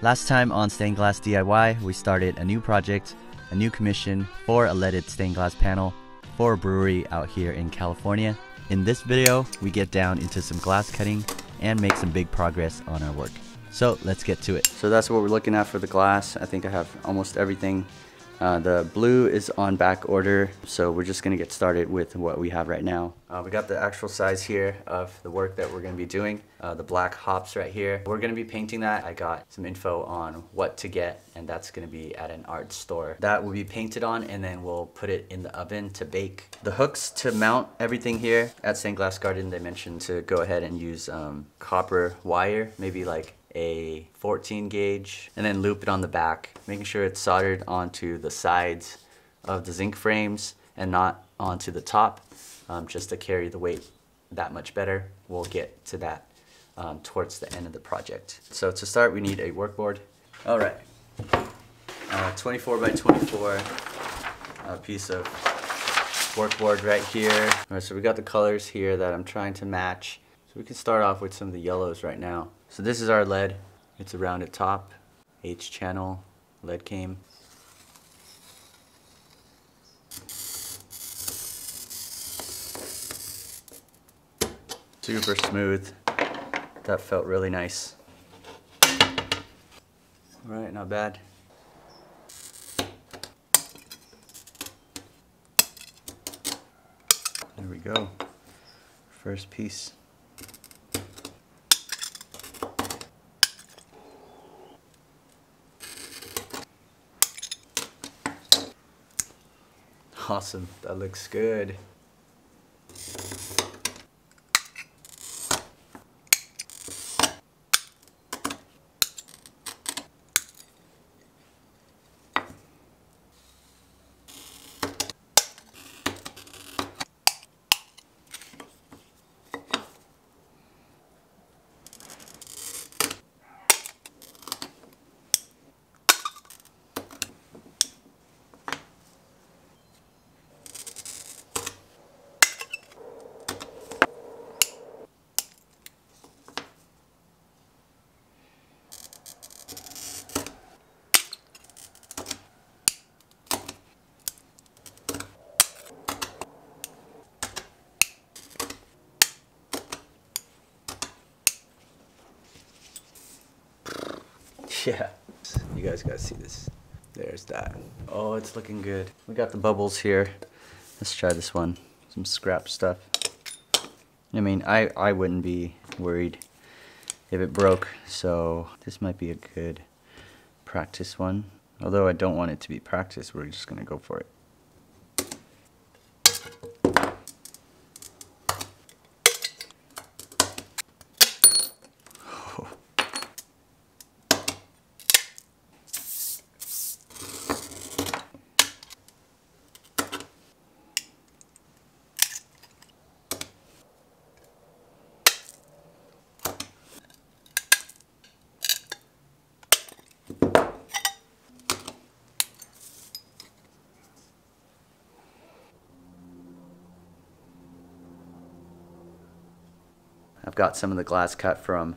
Last time on Stained Glass DIY, we started a new project, a new commission for a leaded stained glass panel for a brewery out here in California. In this video, we get down into some glass cutting and make some big progress on our work. So let's get to it. So that's what we're looking at for the glass. I think I have almost everything uh, the blue is on back order, so we're just gonna get started with what we have right now. Uh, we got the actual size here of the work that we're gonna be doing. Uh, the black hops right here. We're gonna be painting that. I got some info on what to get, and that's gonna be at an art store. That will be painted on, and then we'll put it in the oven to bake. The hooks to mount everything here at Stained Glass Garden, they mentioned to go ahead and use um, copper wire, maybe like a 14 gauge and then loop it on the back, making sure it's soldered onto the sides of the zinc frames and not onto the top, um, just to carry the weight that much better. We'll get to that um, towards the end of the project. So to start, we need a workboard. All right, uh, 24 by 24 uh, piece of workboard right here. All right, so we got the colors here that I'm trying to match. We can start off with some of the yellows right now. So this is our lead. It's a rounded top, H channel, lead came. Super smooth. That felt really nice. Alright, not bad. There we go. First piece. Awesome, that looks good. Yeah, you guys gotta see this. There's that. Oh, it's looking good. We got the bubbles here. Let's try this one. Some scrap stuff. I mean, I, I wouldn't be worried if it broke, so this might be a good practice one. Although I don't want it to be practice, we're just gonna go for it. Got some of the glass cut from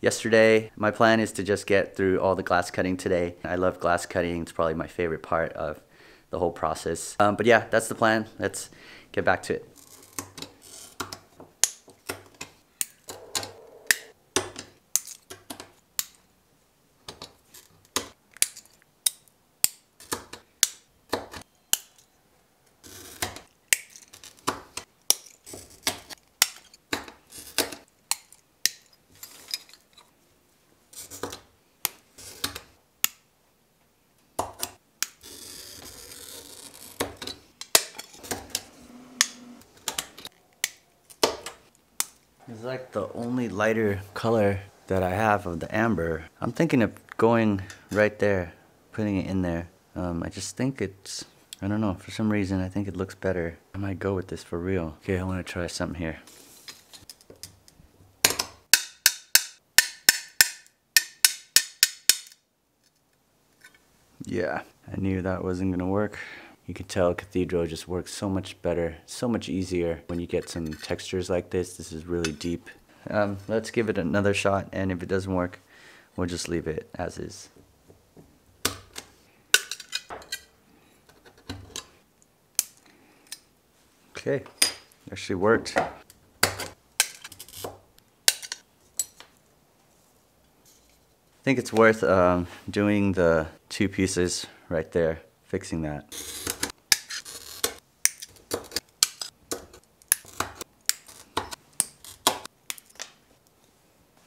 yesterday. My plan is to just get through all the glass cutting today. I love glass cutting. It's probably my favorite part of the whole process. Um, but yeah, that's the plan. Let's get back to it. It's like the only lighter color that I have of the amber. I'm thinking of going right there, putting it in there. Um, I just think it's, I don't know, for some reason I think it looks better. I might go with this for real. Okay, I want to try something here. Yeah, I knew that wasn't gonna work. You can tell Cathedral just works so much better, so much easier when you get some textures like this. This is really deep. Um, let's give it another shot, and if it doesn't work, we'll just leave it as is. Okay, actually worked. I think it's worth um, doing the two pieces right there, fixing that.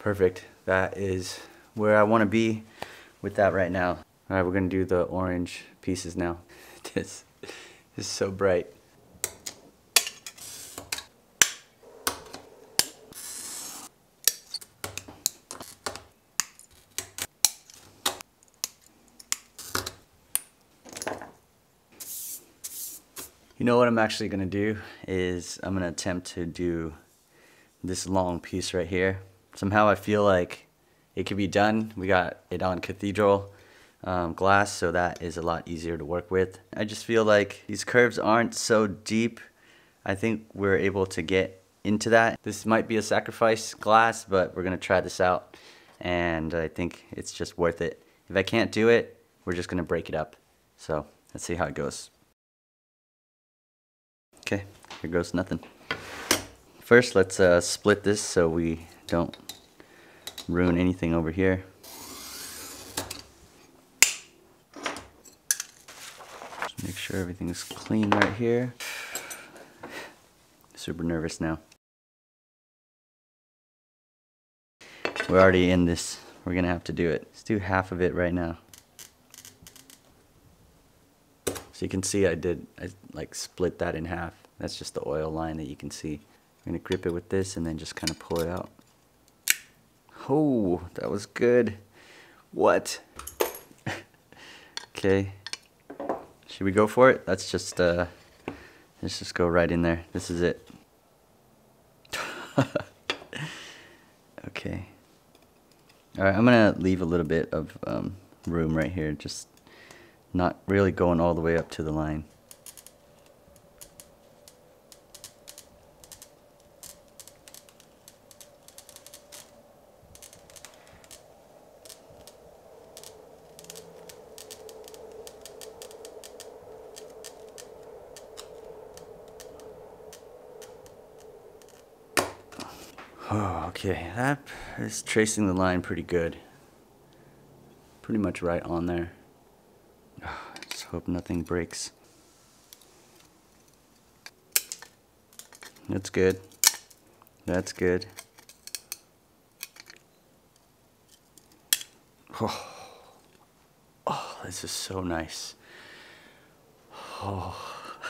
Perfect. That is where I want to be with that right now. All right, we're going to do the orange pieces now. this is so bright. You know what I'm actually going to do is I'm going to attempt to do this long piece right here. Somehow I feel like it could be done. We got it on cathedral um, glass, so that is a lot easier to work with. I just feel like these curves aren't so deep. I think we're able to get into that. This might be a sacrifice glass, but we're gonna try this out, and I think it's just worth it. If I can't do it, we're just gonna break it up. So let's see how it goes. Okay, here goes nothing. First, let's uh, split this so we don't ruin anything over here. Just make sure everything is clean right here. Super nervous now. We're already in this. We're gonna have to do it. Let's do half of it right now. So you can see I did, I like split that in half. That's just the oil line that you can see. I'm gonna grip it with this and then just kind of pull it out. Oh, that was good. What? okay. Should we go for it? Let's just, uh, let's just go right in there. This is it. okay. Alright, I'm gonna leave a little bit of um, room right here. Just not really going all the way up to the line. Oh, okay, is tracing the line pretty good. Pretty much right on there. Just hope nothing breaks. That's good. That's good. Oh, oh this is so nice. Oh,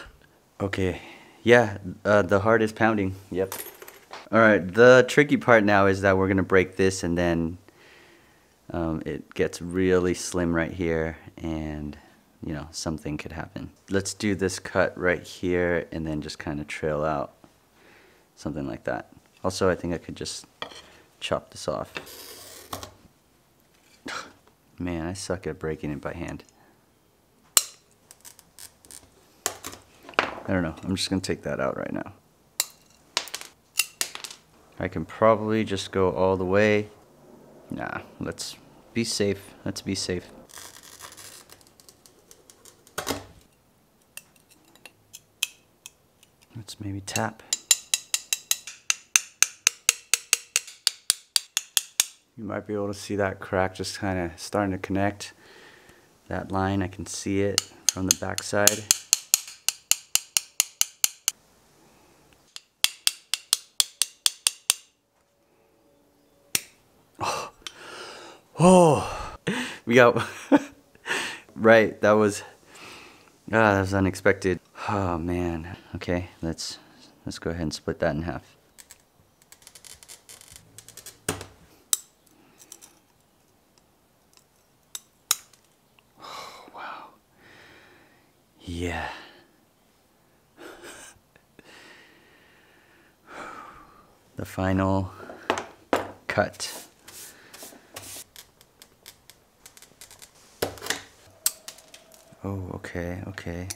okay. Yeah, uh, the heart is pounding. Yep. All right, the tricky part now is that we're gonna break this and then um, it gets really slim right here and you know, something could happen. Let's do this cut right here and then just kind of trail out, something like that. Also, I think I could just chop this off. Man, I suck at breaking it by hand. I don't know, I'm just gonna take that out right now. I can probably just go all the way. Nah, let's be safe. Let's be safe. Let's maybe tap. You might be able to see that crack just kind of starting to connect. That line, I can see it from the backside. Oh, we got right. That was ah, that was unexpected. Oh man. Okay, let's let's go ahead and split that in half. Oh, wow. Yeah. the final cut. Oh, okay, okay.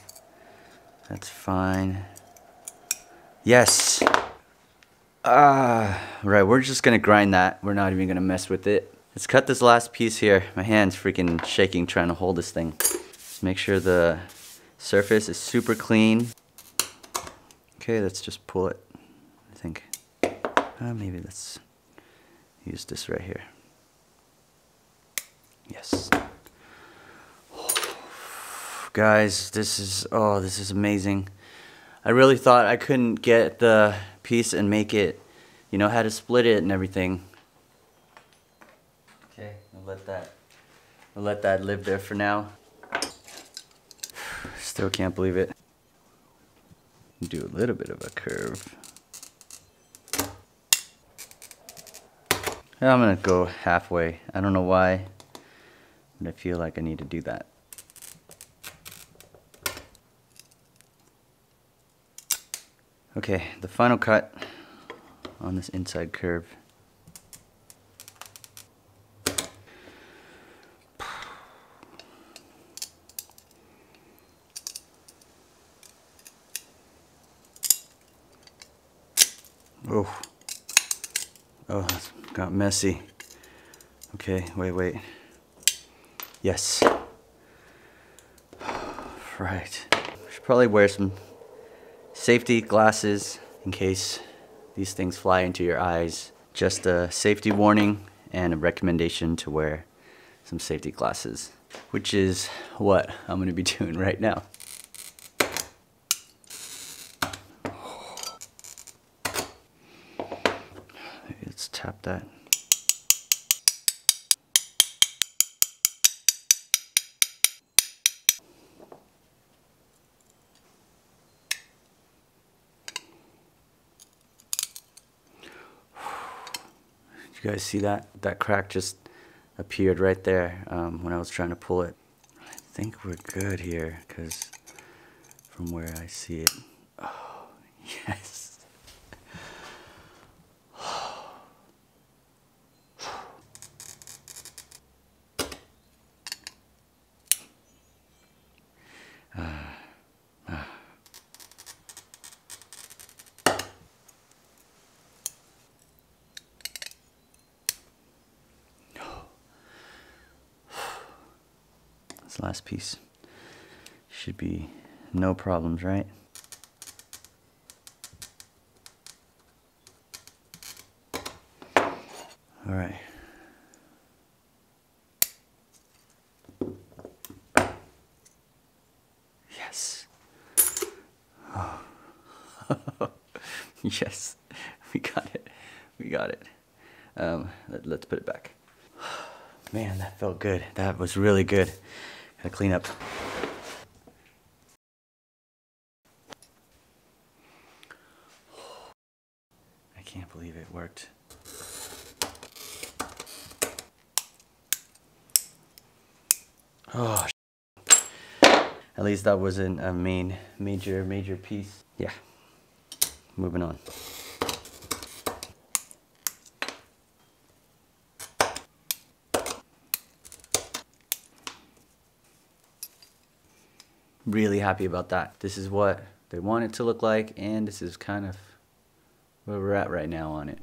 That's fine. Yes! Ah, right, we're just gonna grind that. We're not even gonna mess with it. Let's cut this last piece here. My hand's freaking shaking trying to hold this thing. Just make sure the surface is super clean. Okay, let's just pull it. I think. Uh, maybe let's use this right here. Yes. Guys, this is, oh, this is amazing. I really thought I couldn't get the piece and make it, you know, how to split it and everything. Okay, I'll let that, I'll let that live there for now. Still can't believe it. Do a little bit of a curve. I'm gonna go halfway. I don't know why, but I feel like I need to do that. Okay, the final cut on this inside curve. Oh, oh, that got messy. Okay, wait, wait. Yes. Right. Should probably wear some safety glasses in case these things fly into your eyes. Just a safety warning and a recommendation to wear some safety glasses, which is what I'm gonna be doing right now. Let's tap that. You guys see that? That crack just appeared right there um, when I was trying to pull it. I think we're good here because from where I see it. Oh, yes. Last piece. Should be no problems, right? All right. Yes. Oh. yes, we got it. We got it. Um, let, let's put it back. Man, that felt good. That was really good. Gotta clean up. I can't believe it worked. Oh, at least that wasn't a main, major, major piece. Yeah, moving on. Really happy about that. This is what they want it to look like and this is kind of where we're at right now on it.